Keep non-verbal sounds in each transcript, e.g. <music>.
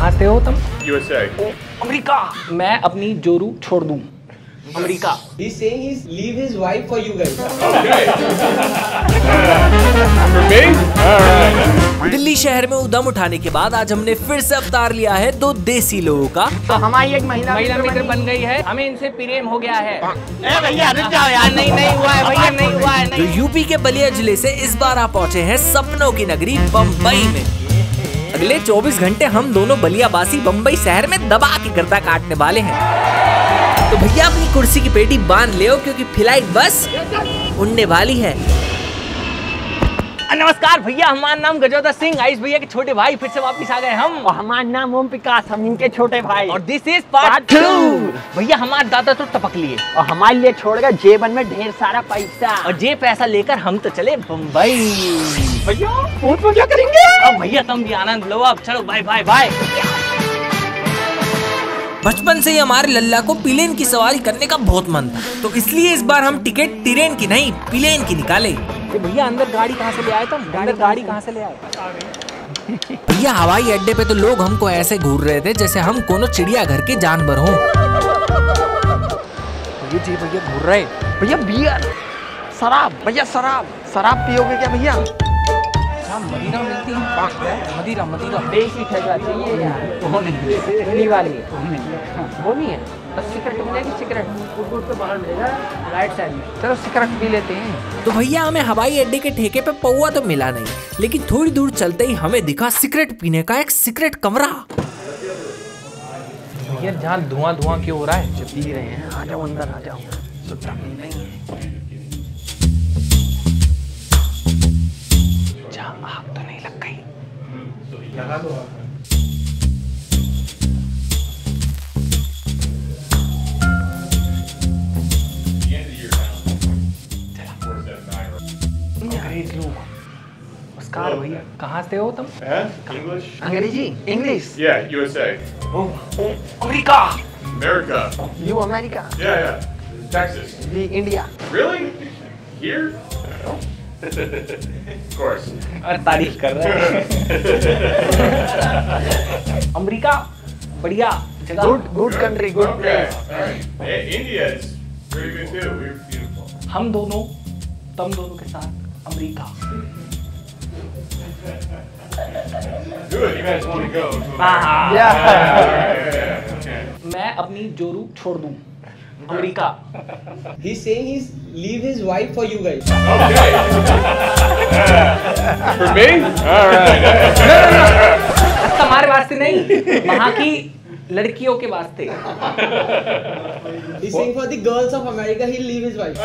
कहाँ से हो तुम USA. अमेरिका मैं अपनी जोरू छोड़ दूँ America He's saying he's leave his wife for you guys. Okay. For me? Alright. Delhi शहर में उदम उठाने के बाद आज हमने फिर से अवतार लिया है दो देसी लोगों का तो हमारी एक महिला महिला मित्र बन गई है हमें इनसे प्रेम हो गया है ए भैया रुक जाओ यार नहीं नहीं हुआ है भैया नहीं हुआ है नहीं। जो यूपी के बलिया ज़िले से इस बार आप पहुँचे हैं सपनों की नगरी बम्बई में अगले 24 घंटे हम दोनों बलियाबासी बम्बई शहर में दबा के गर्दा काटने वाले हैं। तो भैया अपनी कुर्सी की पेटी बाँध ले क्योंकि फ़्लाइट बस उड़ने वाली है। नमस्कार भैया हमारा नाम गजोदर सिंह आयुष भैया के छोटे भाई फिर से वापस आ गए हम। और हमारा नाम ओम प्रकाश हम इनके छोटे भाई। और दिस इज़ पार्ट टू भैया हमारे दादा तो टपक लिए। और हमारे लिए छोड़ गए जेबन में ढेर सारा पैसा। और जे पैसा लेकर हम तो चले बम्बई भैया बहुत मज़ा करेंगे? अब भैया तुम भी आनंद लो अब चलो बाय बाय बाय बचपन से ही हमारे लल्ला को प्लेन की सवारी करने का बहुत मन था तो इसलिए इस बार हम टिकट ट्रेन की नहीं प्लेन की निकाले। भैया अंदर गाड़ी कहाँ से ले आए तुम? अंदर गाड़ी कहाँ से ले आए? भैया हवाई अड्डे पे तो लोग हमको ऐसे घूर रहे थे जैसे हम कोनो चिड़ियाघर के जानवर हों। जी भैया घूर रहे भैया बियर शराब भैया शराब। शराब पियोगे क्या भैया? मदीरा मिलती है। मदीरा मदीरा देसी ठेका चाहिए यार। वो नहीं वाली। वो नहीं है। बस सिगरेट मिलेगी सिगरेट फुट पे बाहर मिलेगा राइट साइड में। चलो सिगरेट पी लेते हैं। तो भैया हमें हवाई अड्डे के ठेके पे पौवा तो मिला नहीं लेकिन थोड़ी दूर चलते ही हमें दिखा सिगरेट पीने का एक सिगरेट कमरा। भैया जहाँ धुआँ धुआँ क्यों हो रहा है? जो पी रहे हैं आ जाओ अंदर आ जाओ। सुट्टा नहीं है। आग तो नहीं लग गई अंग्रेज़ लोग नमस्कार भैया कहाँ से हो तुम? English? अंग्रेज़ी English USA. America America. You America yeah. Texas. We India Really? Here? तारीफ़ कर रहे हैं। <laughs> अमेरिका बढ़िया good good country good place हम दोनों तम दोनों के साथ अमेरिका। मैं अपनी जोरू छोड़ दूँ। America He's saying he's leave his wife for you guys. Okay. For me? All right. no, no, Alright. तुम्हारे वास्ते नहीं वहाँ की लड़कियों के वास्ते He's saying for the girls of America he'll leave his wife.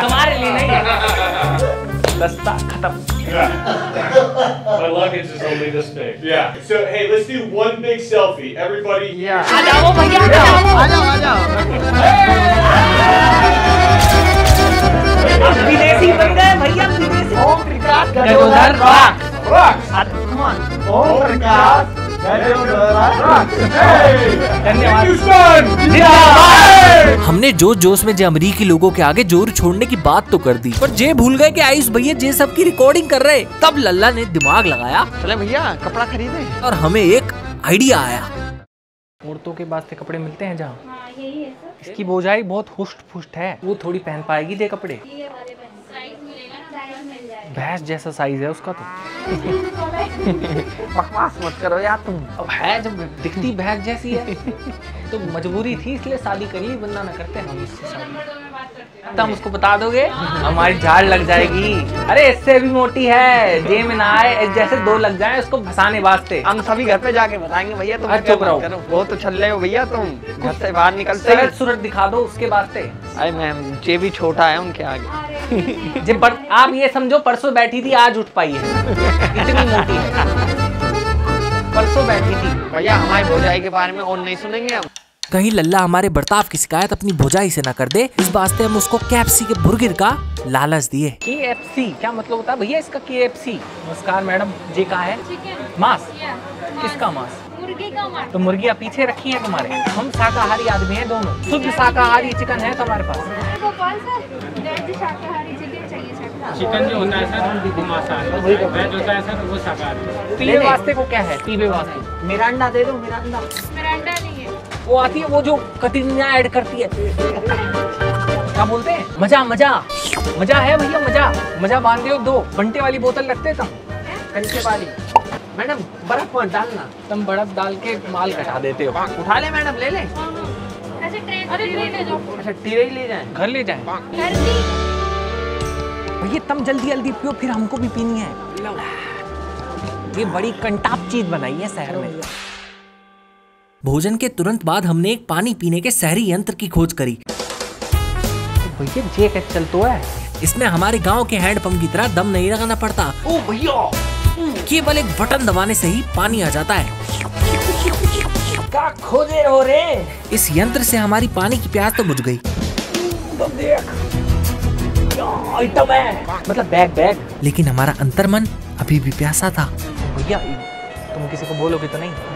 तुम्हारे लिए नहीं दस्ता खत्म My luggage is only this big. Yeah. So hey, let's do one big selfie. Everybody. आ जाओ भैया आ जाओ आ जाओ विदेशी बन गए भैया विदेशी ओम प्रकाश गजोधर रॉक ओम प्रकाश धन्यवाद हमने जोश जोश में जे अमरीकी लोगों के आगे ज़ोर छोड़ने की बात तो कर दी पर जे भूल गए कि आयुष भैया जे सब की रिकॉर्डिंग कर रहे तब लल्ला ने दिमाग लगाया। चले भैया कपड़ा खरीदे। और हमें एक आइडिया आया। औरतों के बाद वास्ते कपड़े मिलते हैं जहाँ। हाँ है इसकी बोझाई बहुत हुस्ट फुस्ट है। वो थोड़ी पहन पाएगी ये कपड़े ये वाले साइज़ मिलेगा साइज़ मिल जाएगा भैंस जैसा साइज़ है उसका तो। <laughs> बकवास मत करो यार तुम। भैंस है जब दिखती भैंस जैसी है। <laughs> तो मजबूरी थी इसलिए शादी कर ली वरना ना करते हम इससे शादी। तुम उसको बता दोगे हमारी झाड़ लग जाएगी। अरे इससे भी मोटी है जे में ना आए जैसे दो लग जाए उसको फंसाने वास्ते। हम सभी घर पे जाके बताएँगे भैया तुम चुप रहो। बहुत तो छल्ले हो भैया तुम। घर से बाहर निकलते ही। सूरत सूरत दिखा दो उसके वास्ते। अरे मैम जे भी छोटा है उनके आगे। <laughs> जे पर, आप ये समझो परसों बैठी थी आज उठ पाई है। इतनी मोटी है। <laughs> परसों बैठी थी। भैया हमारी भौजाई के बारे में और नहीं सुनेंगे हम। कहीं लल्ला हमारे बर्ताव की शिकायत अपनी भुजाई से न कर दे इस वास्ते हम उसको कैप्सी के बुर्गिर का लालच दिए। के क्या मतलब होता है? भैया इसका के एफ़ सी नमस्कार मैडम जी कहा है? चिकन मांस? किसका मांस? मुर्गी का मांस. तो मुर्गियाँ पीछे रखी है तुम्हारे? हम शाकाहारी आदमी है दोनों। शुद्ध शाकाहारी चिकन है तुम्हारे पास? चिकन चाहिए सर चिकन जो होता है सर वो मांसाहारी वेज होता है सर वो शाकाहारी। पीवे वास्ते को क्या है? पीवे वास्ते। मेरा अंडा दे दो मेरा अंडा। मेरा अंडा नहीं। वो आती है वो जो कटिंगा ऐड करती है। क्या बोलते हैं? मज़ा मज़ा। मज़ा है भैया मज़ा। मज़ा बाँध दो दो। बंटे वाली बोतल रखते तुम? कंचे वाली। मैडम बर्फ़ मत डालना। तुम बर्फ़ डाल के माल कटा देते हो। उठा ले मैडम ले ले। ऐसे ट्रेन अरे ट्रेन ले जाओ। अच्छा टीरे ले जाए। घर ले जाए। भैया तुम जल्दी जल्दी पियो फिर हमको भी पीनी है। ये बड़ी कंटाप चीज़ बनाई है शहर में। भोजन के तुरंत बाद हमने एक पानी पीने के शहरी यंत्र की खोज करी। भैया जे कैसे चलतो है। इसमें हमारे गाँव के हैंडपंप की तरह दम नहीं लगाना पड़ता। ओ भैया केवल एक बटन दबाने से ही पानी आ जाता है। क्या खोजे रहो रे? इस यंत्र से हमारी पानी की प्यास तो बुझ गई। आइटम है? मतलब बैग बैग। लेकिन हमारा अंतर्मन अभी भी प्यासा था। भैया तुम किसी को बोलोगे तो नहीं?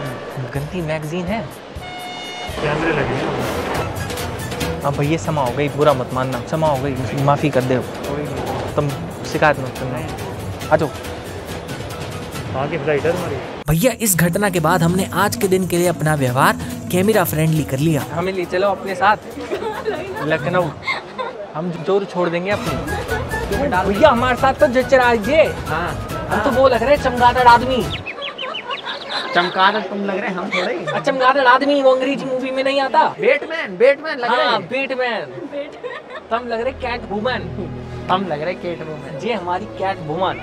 गंदी मैगजीन है। कैमरे लगे अब भैया समा हो गई बुरा मत मानना समा हो गई माफ़ी कर दो। तुम शिकायत मत करना। आ जाओ। आगे फ़्लाइट है तुम्हारी भैया इस घटना के बाद हमने आज के दिन के लिए अपना व्यवहार कैमरा फ्रेंडली कर लिया। हमें ले चलो अपने साथ। लखनऊ। हम ज़ोर छोड़ देंगे अपनी। भैया हमारे साथ तो जचराइए हाँ। हम तो वो लग रहे चमगादड़ आदमी। चमगादड़ तुम लग रहे हम थोड़े चमगादड़ आदमी वो अंग्रेज़ी मूवी में नहीं आता? बैटमैन बैटमैन लग रहे बैटमैन तुम लग रहे कैट वुमन हम लग रहे कैट वुमन ये हमारी कैट वुमन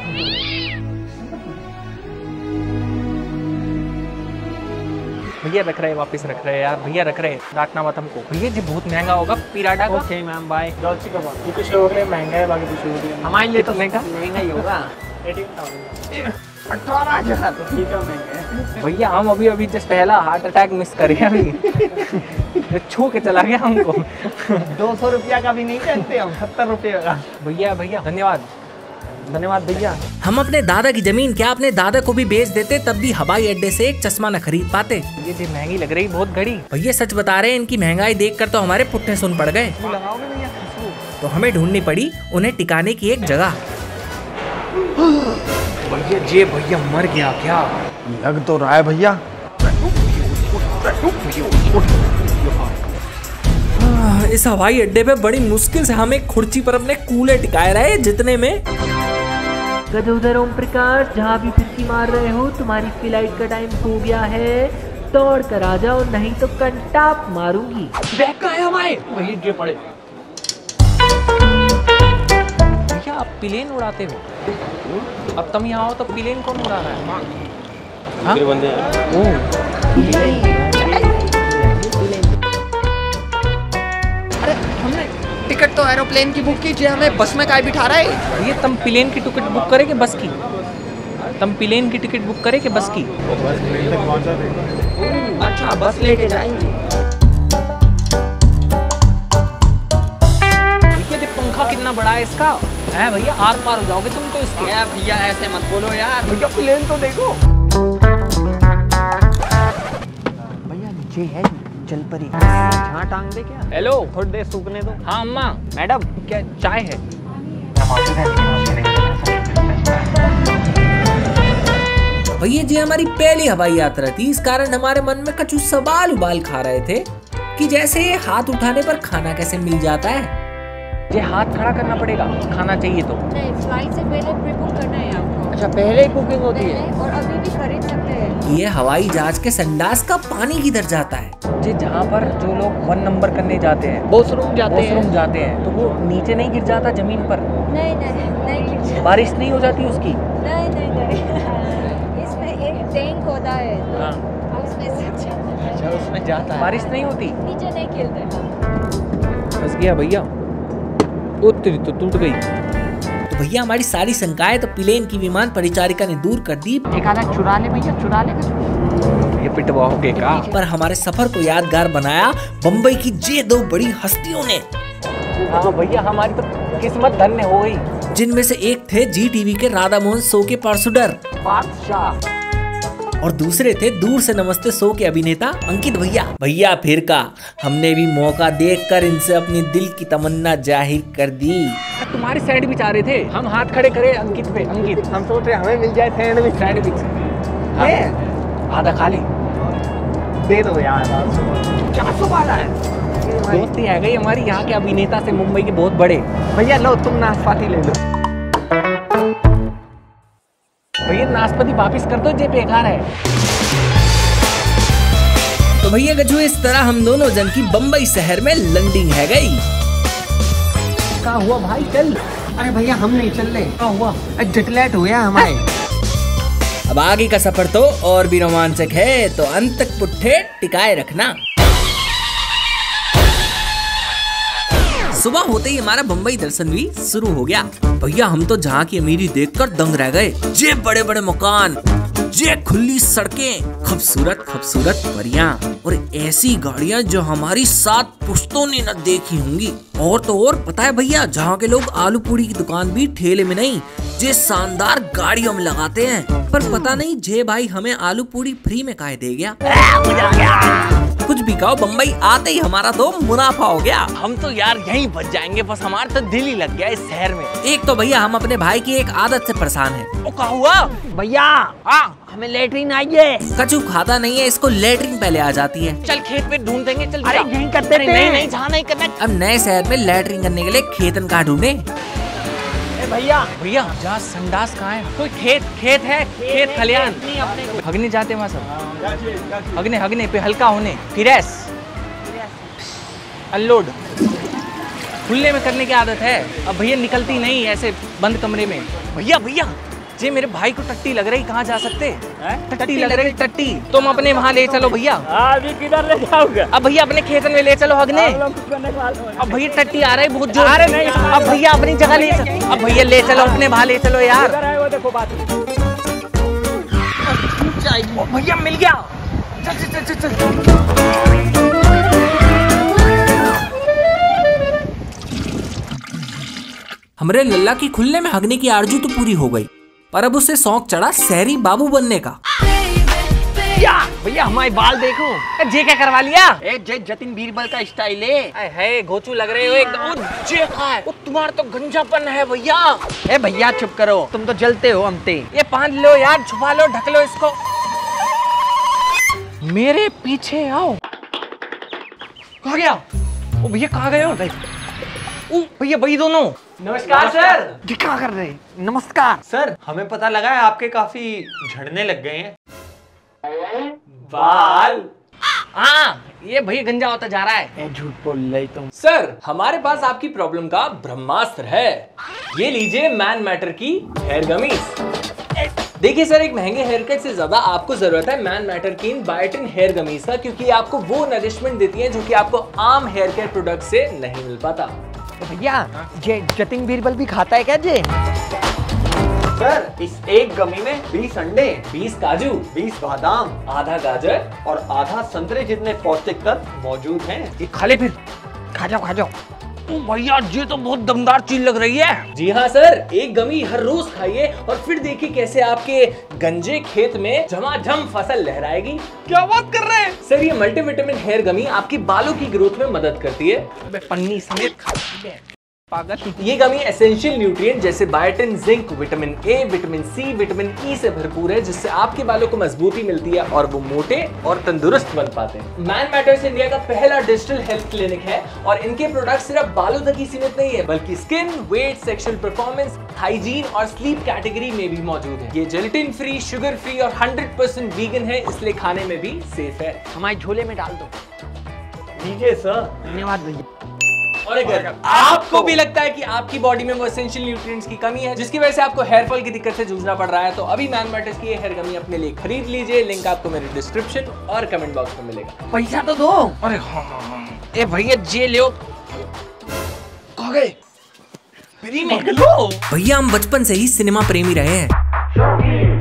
भैया रख रहे वापस रख रहे यार। भैया रख रहे डांटना मत हमको भैया जी बहुत महँगा होगा पीराडा का। ओके मैम बाय डॉल्ची का ये कुछ लोगों के लिए महँगा है बाकी कुछ लोगों के लिए हमारे लिए तो महँगा। महँगा ही होगा। अठारह हज़ार ठीक है भैया हम अभी अभी जस्ट पहला हार्ट अटैक मिस करे अभी। छू के चला गया हमको। दो सौ रुपया का भी नहीं कहते हम सत्तर रुपये का। भैया भैया धन्यवाद। धन्यवाद भैया। हम अपने दादा की ज़मीन क्या अपने दादा को भी बेच देते तब भी हवाई अड्डे से एक चश्मा न खरीद पाते? ये जी महँगी लग रही बहुत घड़ी। भैया सच बता रहे हैं इनकी महँगाई देखकर तो हमारे पुट्ठे सुन पड़ गए। तो हमें ढूंढनी पड़ी उन्हें टिकाने की एक जगह। भैया जे भैया मर गया क्या? लग तो रहा है भैया। इस हवाई अड्डे पे बड़ी मुश्किल से हम एक खुर्ची पर अपने कूले टिकाए रहे जितने में गदोदर ओम प्रकाश जहाँ भी फिरकी मार रहे हो तुम्हारी फ़्लाइट का टाइम हो गया है। दौड़ कर आ जाओ नहीं तो कंटाप मारूँगी। बैग का है हमारे। वही पड़े। आप प्लेन उड़ाते हो? अब तुम यहाँ हो तो प्लेन कौन उड़ा रहा है? हाँ? बंदे अरे हमने टिकट तो एरोप्लेन की बुक की थी हमें बस में काय बिठा रहा है? भैया तुम प्लेन की टिकट बुक करे कि बस की? तुम प्लेन की टिकट बुक करे कि बस की? बस प्लेन तक पहुँचा दे अच्छा बस लेके जाएँगे। पंखा कितना बड़ा है इसका। है भैया आर पार हो जाओगे तुम तो इसके। भैया ऐसे मत बोलो यार। भैया प्लेन तो देखो। भैया ये है जल परी जहाँ टांग दे क्या? हेलो थोड़ी देर सूखने दो। हाँ अम्मा। मैडम क्या चाय है? भैया जी हमारी पहली हवाई यात्रा थी। इस कारण हमारे मन में कछु सवाल उबाल खा रहे थे कि जैसे हाथ उठाने पर खाना कैसे मिल जाता है। ये हाथ खड़ा करना पड़ेगा। खाना चाहिए तो। नहीं फ़्लाइट से पहले प्री करना है आपको। अच्छा पहले ही बुकिंग होती है। और अभी भी खरीद सकते हैं। ये हवाई जहाज़ के संडास का पानी किधर जाता है? जी जहाँ पर जो लोग वन नंबर करने जाते हैं। वॉशरूम जाते वॉशरूम हैं। जाते हैं। तो वो नीचे नहीं गिर जाता ज़मीन पर? नहीं नहीं नहीं लीजिए। बारिश नहीं हो जाती उसकी? नहीं नहीं नहीं। इसमें एक टैंक होता है तो हाँ। उसमें जाता है। अच्छा उसमें जाता है। बारिश नहीं होती? नीचे नहीं खेलते फंस गया भैया। उतरी तो टूट गई। तो भैया हमारी सारी शंकाएँ तो प्लेन की विमान परिचारिका ने दूर कर दी। चुरा ले भैया चुरा ले। ये पिटवा का पर हमारे सफ़र को यादगार बनाया बम्बई की जे दो बड़ी हस्तियों ने। हाँ भैया हमारी तो किस्मत धन्य हो गई। जिनमें से एक थे जी टीवी के राधा मोहन शो के पार्सुडर। बादशाह। और दूसरे थे दूर से नमस्ते शो के अभिनेता अंकित भैया। भैया फिर का हमने भी मौका देखकर इनसे अपनी दिल की तमन्ना ज़ाहिर कर दी। तुम्हारे सैंडविच भी चाह रहे थे। हम हाथ खड़े करे अंकित पे अंकित। हम सोच रहे हमें मिल जाए सैंडविच सैंडविच आधा खा ले। दे दो यार चार सौ। वाला है? दोस्ती है गई हमारी यहाँ के अभिनेता से मुंबई के बहुत बड़े। भैया लो तुम नाशपाती ले लो। नाशपाती वापिस कर दो जे बेकार है। तो भैया गजू इस तरह हम दोनों जन की बम्बई शहर में लैंडिंग है गई। क्या हुआ भाई चल? अरे भैया हम नहीं चल रहे। क्या हुआ? जटलेट हुआ हमारे। अब आगे का सफ़र तो और भी रोमांचक है तो अंत तक पुट्ठे टिकाए रखना। सुबह होते ही हमारा बम्बई दर्शन भी शुरू हो गया। भैया, हम तो जहाँ की अमीरी देखकर दंग रह गए। जे बड़े बड़े मकान जे खुली सड़कें, खूबसूरत खूबसूरत परियाँ और ऐसी गाड़ियाँ जो हमारी सात पुश्तों ने न देखी होंगी। और तो और, पता है भैया, जहाँ के लोग आलू पूरी की दुकान भी ठेले में नहीं जे शानदार गाड़ियों में लगाते हैं। पर पता नहीं, जे भाई हमें आलू पूरी फ्री में काहे दे गया? कुछ भी कहो बम्बई आते ही हमारा तो मुनाफा हो गया। हम तो यार यहीं बच जाएँगे बस हमारा तो दिल ही लग गया इस शहर में। एक तो भैया हम अपने भाई की एक आदत से परेशान है। ओ क्या हुआ? भैया हाँ। हमें लेटरिन आइए कचू खाता नहीं है इसको लेटरिन पहले आ जाती है। चल खेत में ढूंढ देंगे चल अरे। यहीं कर देते नहीं नहीं नहीं जहाँ नहीं करना। अब नए शहर में लेटरिन करने के लिए खेतन कहाँ ढूंढे? भैया। भैया जहाँ संडास कहाँ है? कोई खेत खेत है? खेत खलियान। हगने जाते वहाँ सब। हगने हगने पे हल्का होने। फिरैस। अनलोड। खुले में करने की आदत है। अब भैया निकलती नहीं ऐसे बंद कमरे में। भैया भैया। जी मेरे भाई को टट्टी लग रही कहाँ जा सकते? टट्टी लग रही टट्टी। तुम अपने वहाँ ले चलो भैया। अभी किधर ले जाओगे? अब भैया अपने खेतन में ले चलो हगने। अब भैया टट्टी आ रही बहुत ज़ोर अरे नहीं। अब भैया अपनी जगह ले चलो। अब भैया ले चलो अपने वहाँ ले चलो यार। किधर है वो देखो बात। ओ, भैया मिल गया। चल चल चल चल चल। हमरे लल्ला की खुले में हगने की आरज़ू तो पूरी हो गई। पर अब उसे शौक चढ़ा शहरी बाबू बनने का। भैया भैया हमारे बाल देखो। जे क्या करवा लिया? ए जय जतिन बीरबल का स्टाइल है। है घोचू लग रहे हो एकदम। जे का है ओ, तुम्हारा तो गंजापन है भैया। ए भैया चुप करो। तुम तो जलते हो हमते ये बाँध लो यार छुपा लो ढक लो इसको। मेरे पीछे आओ। कहा गया? ओ भैया कहाँ गए हो? ओ भैया भाई दोनों। नमस्कार सर। जी क्या कर रहे नमस्कार। सर हमें पता लगा है आपके काफ़ी झड़ने लग गए हैं। बाल। हाँ ये भैया गंजा होता जा रहा है। झूठ बोल रही तुम। सर हमारे पास आपकी प्रॉब्लम का ब्रह्मास्त्र है। ये लीजिए मैन मैटर की हेयर गमीज। देखिए सर एक महँगे हेयर कट से ज़्यादा आपको ज़रूरत है मैन मैटर की इन बायोटिन हेयर गमीज का क्योंकि आपको वो नरिशमेंट देती है जो कि आपको आम हेयर केयर प्रोडक्ट से नहीं मिल पाता। तो भैया जे जतिन बीरबल भी खाता है क्या जे? सर इस एक गमी में 20 अंडे 20 काजू 20 बादाम आधा गाजर और आधा संतरे जितने पौष्टिक तत्व मौजूद हैं। ये खा ले फिर। खा जाओ खा जाओ। भैया ये तो बहुत दमदार चीज़ लग रही है। जी हाँ सर एक गमी हर रोज खाइए और फिर देखिए कैसे आपके गंजे खेत में झमाझम फ़सल लहराएगी। क्या बात कर रहे हैं? सर ये मल्टीविटामिन हेयर गमी आपकी बालों की ग्रोथ में मदद करती है। पन्नी समेत है। पागल। ये गमी एसेंशियल न्यूट्रिएंट जैसे biotin zinc vitamin A vitamin C vitamin E से भरपूर है जिससे आपके बालों को मजबूती मिलती है और वो मोटे और तंदुरुस्त बन पाते हैं। मैन मैटर्स इंडिया का पहला डिजिटल हेल्थ क्लिनिक है और इनके प्रोडक्ट सिर्फ़ बालों तक ही सीमित नहीं है बल्कि skin weight sexual performance hygiene और स्लीप कैटेगरी में भी मौजूद है। ये जेलेटिन फ्री शुगर फ्री और 100% वीगन है इसलिए खाने में भी सेफ़ है। हमारे झोले में डाल दो। लीजिए सर धन्यवाद भैया। और अगर आपको भी लगता है कि आपकी बॉडी में वो एसेंशियल न्यूट्रिएंट्स की कमी है जिसकी वजह से आपको हेयर फॉल की दिक्कत से जूझना पड़ रहा है तो अभी मैन मैटर्स की ये हेयर गमी अपने लिए खरीद लीजिए। लिंक आपको मेरे डिस्क्रिप्शन और कमेंट बॉक्स में मिलेगा। पैसा तो दो। अरे हाँ हाँ हाँ। ए भैया जे लो लो भैया हम बचपन से ही सिनेमा प्रेमी रहे हैं।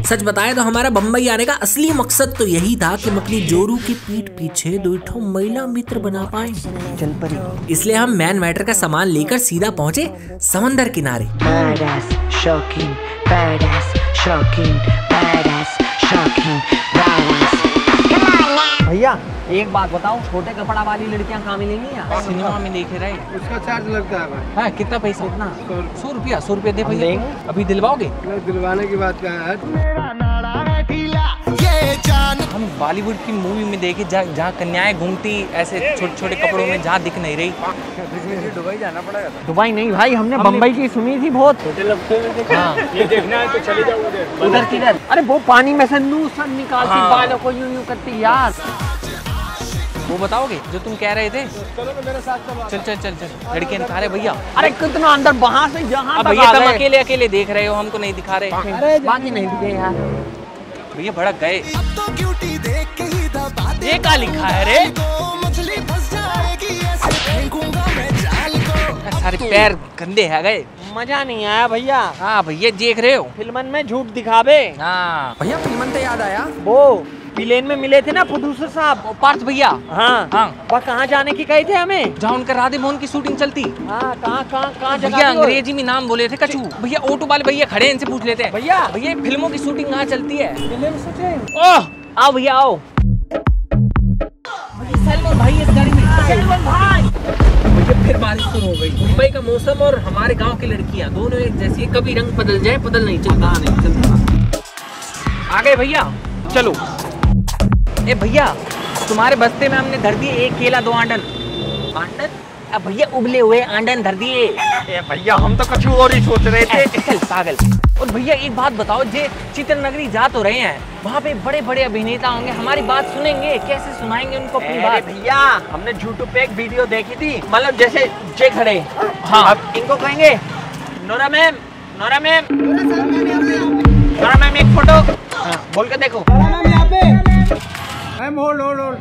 सच बताए तो हमारा बम्बई आने का असली मकसद तो यही था कि हम अपनी जोरू की पीठ पीछे दो महिला मित्र बना पाए। जनपरी। इसलिए हम मैन मैटर का सामान लेकर सीधा पहुँचे समंदर किनारे। Badass, भैया एक बात बताओ छोटे कपड़ा वाली लड़कियाँ कहाँ मिलेंगी यार सिनेमा में देखे रहे उसका चार्ज लगता है भाई। हाँ कितना पैसा? इतना सौ रुपया सौ रुपया दे भैया। अभी दिलवाओगे? दिलवाने की बात क्या है? बॉलीवुड की मूवी में देखे जहाँ कन्याएँ घूमती ऐसे छोटे छोटे कपड़ों में जहाँ दिख नहीं रही। दुबई जाना पड़ेगा दुबई नहीं भाई हमने बम्बई की सुनी थी बहुत। हाँ। ये देखना है तो चले जाओ उधर। किधर? अरे वो पानी में से नू सन निकालती हाँ। बालों को यूँ यूँ करती यार। वो बताओगे जो तुम कह रहे थे? चल चल। चल चल लड़के रहे भैया। अरे कितना अंदर वहाँ से जहाँ भैया तुम अकेले अकेले देख रहे हो हमको नहीं दिखा रहे। बाकी नहीं दिखे यार। भैया भड़क गए। ये क्या लिखा है रे? सारे पैर गंदे है गए। मज़ा नहीं आया भैया। हाँ भैया देख रहे हो। फिल्मन में झूठ दिखावे। हाँ। भैया फिल्मन तो याद आया। वो प्लेन में मिले थे ना प्रोड्यूसर साहब। पार्थ भैया। हाँ। हाँ। वह कहाँ जाने की कहे थे हमें? जहाँ उनका राधे मोहन की शूटिंग चलती। हाँ कहाँ कहाँ कहाँ भैया अंग्रेज़ी में नाम बोले थे कछू। भैया ऑटो वाले भैया खड़े इनसे पूछ लेते हैं। भैया। भैया फ़िल्मों की शूटिंग कहाँ चलती है? ओह! आओ भैया आओ। सलमान भाई इस गाड़ी में। सलमान भाई। फिर बारिश शुरू हो गई। मुंबई का मौसम और हमारे गाँव की लड़कियाँ दोनों एक जैसी कभी रंग बदल जाए बदल नहीं चलता नहीं चलता आ गए भैया। चलो। ए भैया तुम्हारे बस्ते में हमने धर दिए एक केला दो आंडन। आंडन? अब भैया उबले हुए आंडन धर दिए। भैया हम तो कुछ और ही सोच रहे थे। ए, चल पागल। और भैया एक बात बताओ जे चित्र नगरी जा तो रहे हैं वहाँ पे बड़े बड़े अभिनेता होंगे हमारी बात सुनेंगे कैसे सुनाएँगे उनको अपनी बात? भैया हमने यूट्यूब पे एक वीडियो देखी थी मतलब जैसे जे खड़े। हाँ। अब इनको कहेंगे Nora ma'am Nora ma'am. Nora ma'am एक फ़ोटो। हाँ, बोल के देखो। Hold hold hold.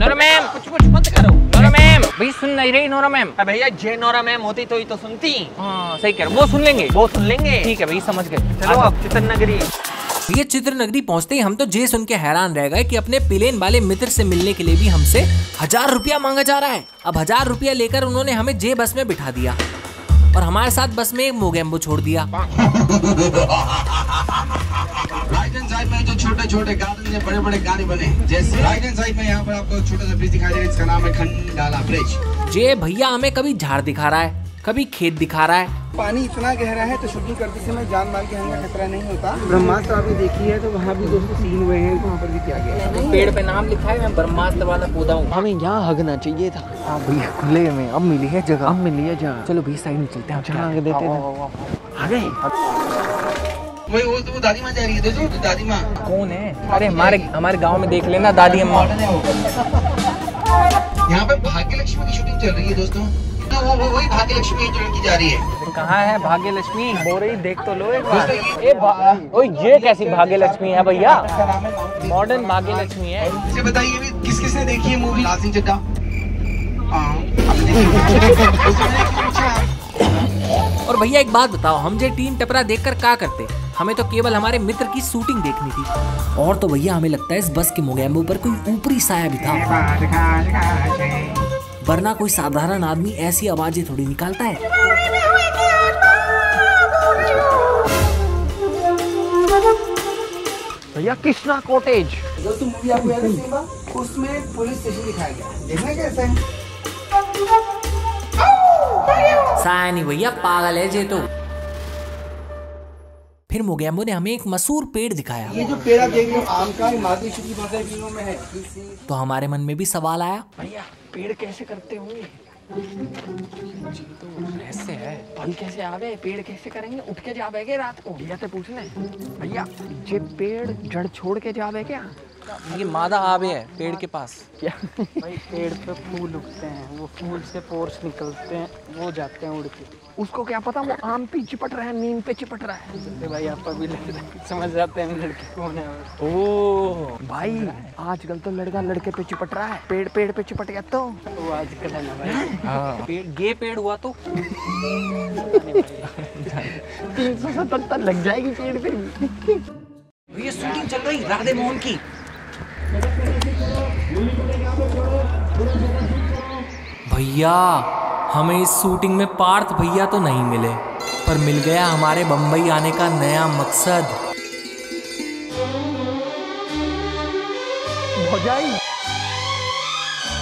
Nora ma'am. कुछ कुछ मत करो नोरा मैम। भाई सुन नहीं रही नोरा मैम। भैया जे नोरा मैम होती तो ही तो सुनती। हाँ सही कह रहे वो सुन लेंगे। वो सुन लेंगे। ठीक है भाई समझ गए। चलो अब चित्र नगरी ये चित्र नगरी पहुँचते ही हम तो जे सुन के हैरान रह गए कि अपने प्लेन वाले मित्र से मिलने के लिए भी हमसे हज़ार रुपया मांगा जा रहा है। अब हज़ार रुपया लेकर उन्होंने हमें जे बस में बिठा दिया। और हमारे साथ बस में एक मोगेम्बो छोड़ दिया। राइट हैंड साइड में जो छोटे छोटे गार्डन बड़े बड़े गाड़ी बने जैसे राइट हैंड साइड में यहाँ पर आपको छोटा सा ब्रिज दिखाई दे रहा है इसका नाम है खंडाला ब्रिज। जे भैया हमें कभी झाड़ दिखा रहा है। कभी खेत दिखा रहा है। पानी इतना गहरा है तो शूटिंग करते समय जान माल के हमला खतरा नहीं होता। ब्रह्मास्त्र अभी देखी है तो वहाँ भी दोस्तों सीन हुए हैं वहाँ पर भी किया गया है? पेड़ पे नाम लिखा है मैं ब्रह्मास्त्र वाला पौधा हूँ। हमें यहाँ हगना चाहिए था। हाँ भैया खुले में अब मिली है जगह। अब मिली है जहाँ चलो बीस साइड में चलते हैं जहाँ आगे देते गए। वही वो तो दादी माँ जा रही है दोस्तों तो दादी माँ। कौन है? अरे हमारे हमारे गाँव में देख लेना दादी अम्मा। यहाँ पे भाग्य लक्ष्मी की शूटिंग चल रही है दोस्तों। तो वो वो वही भाग्य लक्ष्मी है जो लड़की जा रही है कहाँ है भाग्य लक्ष्मी हो रही देख तो लो एक बार ए ओए ये कैसी भाग्य लक्ष्मी है भैया मॉडर्न भाग्य लक्ष्मी है इसे बताइए भी किस किसने देखी है मूवी लाल सिंह चड्डा हाँ है? और भैया एक बात बताओ हम जे टीन टपरा देखकर क्या करते हमें तो केवल हमारे मित्र की शूटिंग देखनी थी और तो भैया हमें लगता है इस बस के मोगैम्बो पर कोई ऊपरी साया भी था वरना कोई साधारण आदमी ऐसी आवाज़ें थोड़ी निकालता है। भैया कृष्णा कॉटेज। दोस्तों मूवी आपको याद है उसमें पुलिस स्टेशन दिखाया गया। देखना कैसा है? साया भैया पागल है जे तो। फिर मोगैम्बो ने हमें एक मसूर पेड़ दिखाया। ये जो पेड़ देख रहे हो आम का की भाषा में है। तो हमारे मन में भी सवाल आया। भैया पेड़ कैसे करते होंगे? ऐसे है फल कैसे आवे पेड़ कैसे करेंगे? उठ के जावेगे रात को। भैया से पूछ ले भैया ये पेड़ जड़ छोड़ के जावे क्या? ये मादा आवे है पेड़ के पास। क्या? भाई पेड़ पे फूल उगते हैं वो फूल से पोर्स निकलते हैं वो जाते हैं उड़ के। उसको क्या पता वो आम पे चिपट रहा है नीम पे चिपट रहा है। तो भाई आप भी समझ जाते हैं लड़के कौन है ओ भाई आजकल तो लड़का लड़के पे चिपट रहा है पेड़ पेड़ पे चिपट गया तो। वो आजकल है ना भाई। पेड़ गे पेड़ हुआ तो। तीन सौ सतहत्तर लग जाएगी पेड़ पे। भी ये शूटिंग चल रही राधे मोहन की। भैया हमें इस शूटिंग में पार्थ भैया तो नहीं मिले पर मिल गया हमारे बम्बई आने का नया मकसद।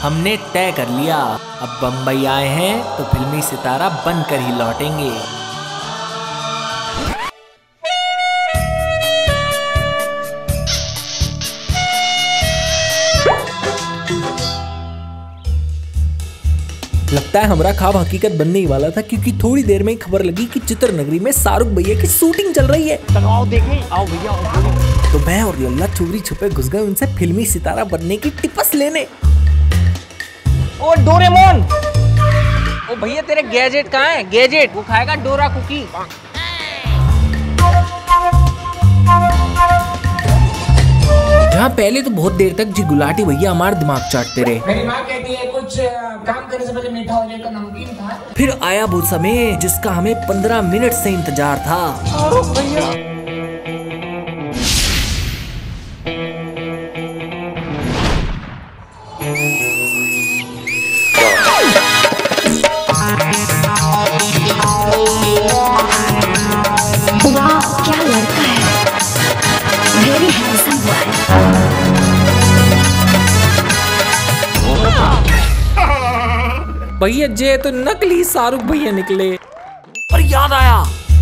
हमने तय कर लिया अब बम्बई आए हैं तो फिल्मी सितारा बनकर ही लौटेंगे। लगता है हमारा खाब हकीकत बनने ही वाला था क्योंकि थोड़ी देर में खबर लगी कि चित्र नगरी में शाहरुख भैया की शूटिंग चल रही है। आओ देखें। आओ भैया तो मैं और लल्ला चोरी छुपे घुस गए उनसे फिल्मी सितारा बनने की टिपस लेने। ओ डोरेमोन! ओ भैया तेरे गैजेट कहाँ है? गैजेट वो खाएगा डोरा कुकी। जहाँ पहले तो बहुत देर तक जी गुलाटी भैया हमारा दिमाग चाटते रहे। मेरी माँ कहती है कुछ काम करने से पहले मीठा हो जाए तो नमकीन था। फिर आया वो समय जिसका हमें पंद्रह मिनट से इंतज़ार था। वाह भैया जे तो नकली शाहरुख भैया निकले। पर याद आया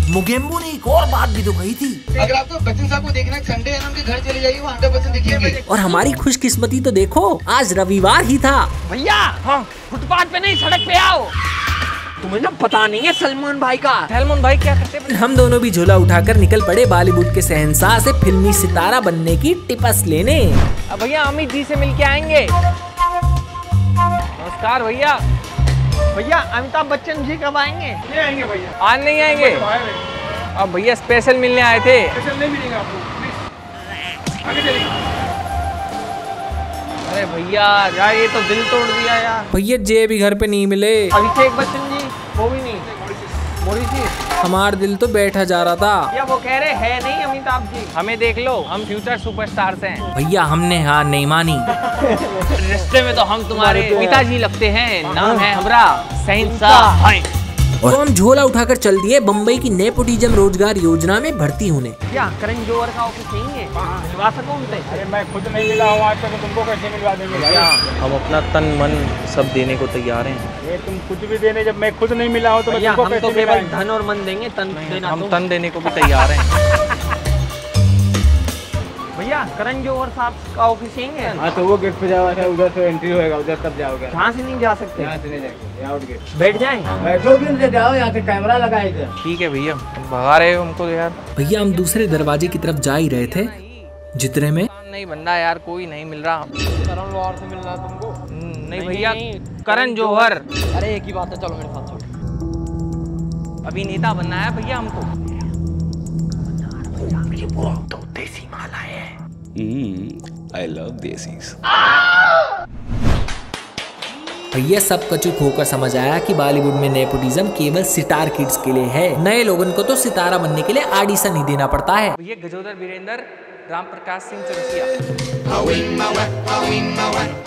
मुगेम्बू ने एक और बात भी तो कही थी। अगर आपको बच्चन साहब को देखना है संडे है उनके घर चले जाइए वो हंड्रेड परसेंट दिखेंगे। और हमारी खुशकिस्मती तो देखो आज रविवार ही था। भैया हाँ फुटपाथ पे नहीं सड़क पे आओ। तुम्हें ना पता नहीं है सलमान भाई का? सलमान भाई क्या करते हैं? हम दोनों भी झोला उठाकर निकल पड़े बॉलीवुड के शहंशाह से फिल्मी सितारा बनने की टिपस लेने। भैया अमित जी से मिलके आएँगे। नमस्कार भैया। भैया अमिताभ बच्चन जी कब आएँगे? ये आएँगे भैया। आज नहीं आएँगे? अब भैया स्पेशल मिलने आए थे। स्पेशल नहीं मिलेगा आपको प्लीज़ आगे अरे भैया यार ये तो दिल तोड़ दिया यार। भैया जे भी घर पे नहीं मिले। अभिषेक बच्चन जी वो भी नहीं। मॉरिसिस हमारा दिल तो बैठा जा रहा था। या वो कह रहे है नहीं अमिताभ जी। हमें देख लो हम फ्यूचर सुपरस्टार्स हैं। भैया हमने हार नहीं मानी। <laughs> रिश्ते में तो हम तुम्हारे पिताजी लगते हैं नाम है हमारा हैं और तो हम झोला उठाकर चल दिए बम्बई की नेपोटिज्म रोज़गार योजना में भर्ती होने। क्या? करण जोहर का ऑफ़िस नहीं है? मिलवा सको उनसे? अरे मैं खुद नहीं मिला हूँ आज तक तो तुमको कैसे मिलवा देंगे हम अपना तन मन सब देने को तैयार हैं। ये तुम कुछ भी देने जब मैं खुद नहीं मिला हूँ तो मैं तुमको हम तो कैसे धन और मन देंगे तन देना हम तन देने को भी तैयार हैं। <laughs> भैया करण जोहर साहब का ऑफ़िस यही है। हाँ तो वो गेट पे जाओ अच्छा उधर से एंट्री होएगा उधर तब जाओगे। यहाँ से नहीं जा सकते। यहाँ से नहीं जाएँगे आउट गेट बैठ जाएँ। बैठो भी उनसे जाओ यहाँ से कैमरा लगाए थे ठीक है भैया भगा रहे हो हमको तो यार। भैया हम दूसरे दरवाजे की तरफ़ जा ही रहे थे। जितने में नहीं बंदा यार कोई नहीं मिल रहा। करण लोहार से मिलना है तुमको? हम्म, नहीं भैया करण जोहर। अरे एक ही बात है चलो मेरे साथ चलो अभिनेता बनना है भैया हमको। आई लव देसीज भैया सब कचुक होकर समझ आया कि बॉलीवुड में नेपोटिज्म केवल सितार किड्स के लिए है। नए लोगों को तो सितारा बनने के लिए ऑडिशन ही देना पड़ता है। भैया गजोदर वीरेंद्र राम प्रकाश सिंह चौरसिया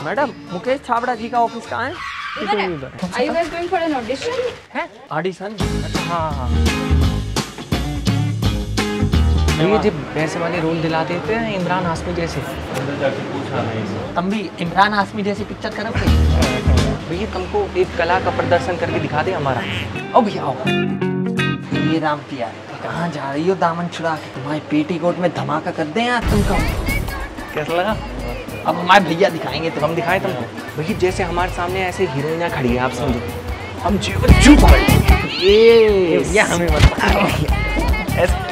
मैडम मुकेश छाबड़ा जी का ऑफ़िस कहाँ है? Are you guys going for an है? ऑडिशन अच्छा हाँ हाँ। भैया जब वैसे वाले रोल दिला देते हैं इमरान हाशमी जैसे। तुम भी इमरान हाशमी जैसी पिक्चर करोगे भैया तुमको एक कला का प्रदर्शन करके दिखा दे हमारा। ओ भैया आओ। ये राम पिया कहाँ जा रही हो दामन छुड़ा के? तुम्हारे पेटी कोट में धमाका कर दे यार तुमको कैसा लगा? अब हमारे भैया दिखाएँगे तो हम दिखाएँ तुमको। भैया जैसे हमारे सामने ऐसे हीरोइना खड़ी है आप समझो। हम जीवन पकड़ ये भैया हमें भैया ऐसे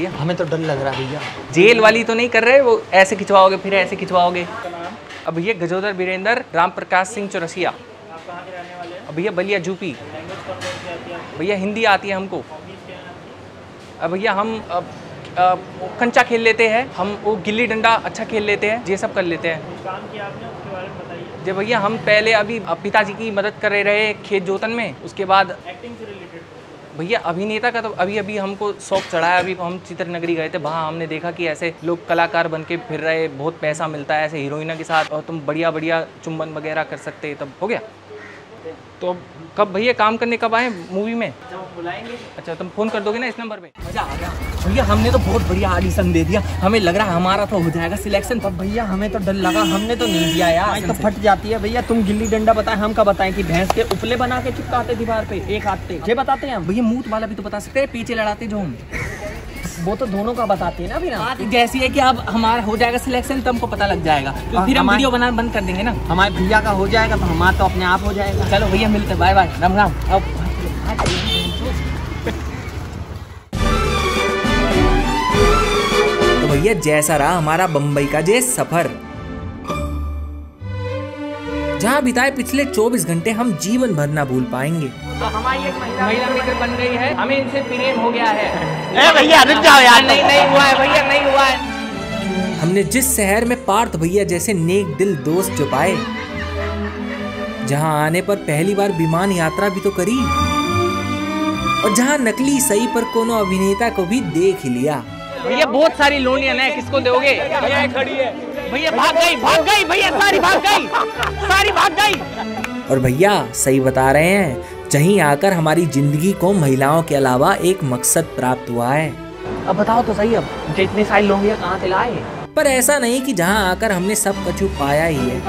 भैया हमें तो डर लग रहा है भैया। जेल वाली तो नहीं कर रहे? वो ऐसे खिंचवाओगे फिर ऐसे खिंचवाओगे। अब भैया गजोदर वीरेंद्र राम प्रकाश सिंह चौरसिया। अब भैया बलिया जूपी भैया हिंदी आती है हमको। अब भैया हम अब, अब, कंचा खेल लेते हैं। हम वो गिल्ली डंडा अच्छा खेल लेते हैं ये सब कर लेते हैं। जब भैया हम पहले अभी पिताजी की मदद कर रहे खेत जोतन में उसके बाद भैया अभिनेता का तो अभी अभी हमको शौक चढ़ाया, अभी हम चित्र नगरी गए थे। वहाँ हमने देखा कि ऐसे लोग कलाकार बन के फिर रहे, बहुत पैसा मिलता है ऐसे हीरोइना के साथ और तुम बढ़िया बढ़िया चुंबन वगैरह कर सकते, तब हो गया? तो अब कब भैया काम करने कब आए मूवी में? बुलाएँगे। अच्छा तुम फ़ोन कर दोगे ना इस नंबर पे? मज़ा आ गया। भैया हमने तो बहुत बढ़िया ऑडिशन दे दिया। हमें लग रहा है हमारा तो हो जाएगा सिलेक्शन तब भैया हमें तो डर लगा। हमने तो नहीं दिया यार। तो फट जाती है भैया। तुम गिल्ली डंडा बताए हम का बताएँ कि भैंस के उपले बना के चिपकाते दीवार पे एक हाथ पे ये बताते हैं। भैया मूत वाला भी तो बता सकते हैं पीछे लड़ाते जो हम। वो तो दोनों का बताते हैं ना फिर हम। जैसी है कि अब हमारा हो जाएगा सिलेक्शन तो हमको पता लग जाएगा। तो फिर हम वीडियो बनाना बंद कर देंगे ना। हमारे भैया का हो जाएगा तो हमारा तो अपने आप हो जाएगा। चलो भैया मिलते बाय बाय राम राम। अब तो भैया जैसा रहा हमारा बम्बई का जे सफ़र। जहाँ बिताए पिछले 24 घंटे हम जीवन भर ना भूल पाएँगे। तो हमारी एक महिला मित्र बन गई है। हमें इनसे प्रेम हो गया है। <laughs> भैया रुक जाओ यार। नहीं नहीं हुआ है भैया नहीं हुआ है। हमने जिस शहर में पार्थ भैया जैसे नेक दिल दोस्त जो पाए जहाँ आने पर पहली बार विमान यात्रा भी तो करी और जहाँ नकली सही पर कोनो अभिनेता को भी देख लिया। भैया बहुत सारी लोनियन है किसको दोगे? भैया खड़ी है। भैया भाग गई भाग गई भैया सारी भाग गई सारी भाग गई। और भैया सही बता रहे हैं जहीं आकर हमारी ज़िंदगी को महिलाओं के अलावा एक मकसद प्राप्त हुआ है। अब बताओ तो सही अब जितने सारे लोग कहाँ से लाए? पर ऐसा नहीं कि जहाँ आकर हमने सब कछू पाया ही है।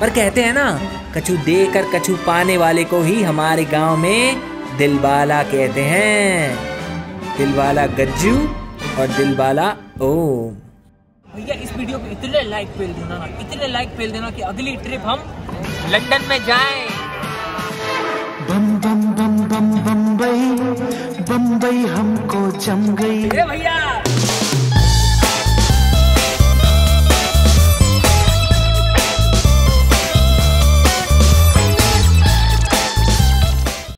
पर कहते हैं ना कछू देकर कछु पाने वाले को ही हमारे गाँव में दिलवाला कहते हैं। दिलवाला गज्जू और दिलवाला ओम। भैया इस वीडियो पे इतने लाइक फेल देना इतने लाइक फेल देना कि अगली ट्रिप हम लंदन में जाएँ। बम बम बम बम बम्बई बम्बई हमको जम गई भैया